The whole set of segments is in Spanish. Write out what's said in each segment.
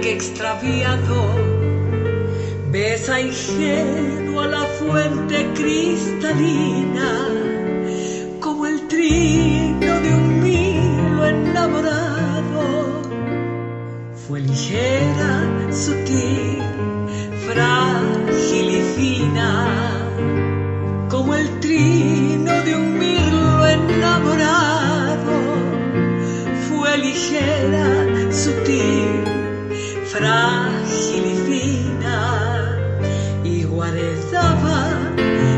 que extraviado besa ingenuo a la fuente cristalina como el trino de un milo enamorado. Fue ligera, sutil, frágil frágil y fina, y guardaba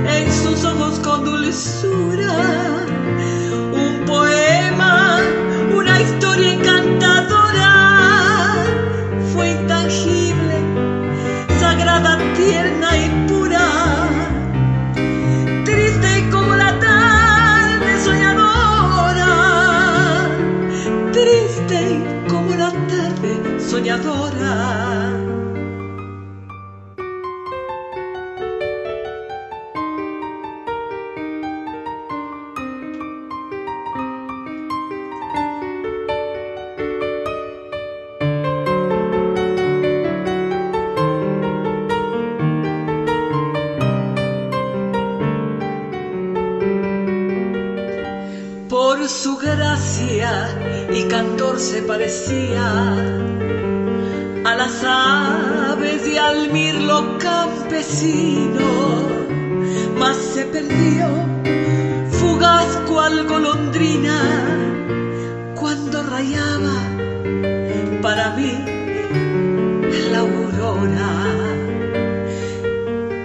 en sus ojos con dulzura Por su gracia y cantor se parecía las aves y al mirlo campesino, mas se perdió fugaz cual golondrina cuando rayaba para mí la aurora.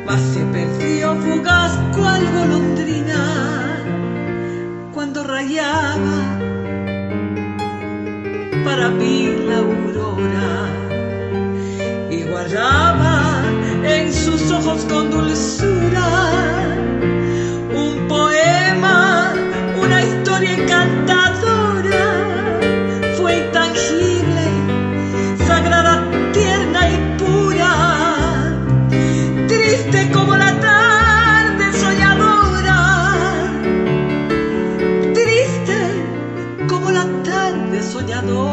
Mas se perdió fugaz cual golondrina cuando rayaba para mí la aurora guardaba en sus ojos con dulzura un poema, una historia encantadora, fue intangible, sagrada, tierna y pura, triste como la tarde soñadora, triste como la tarde soñadora.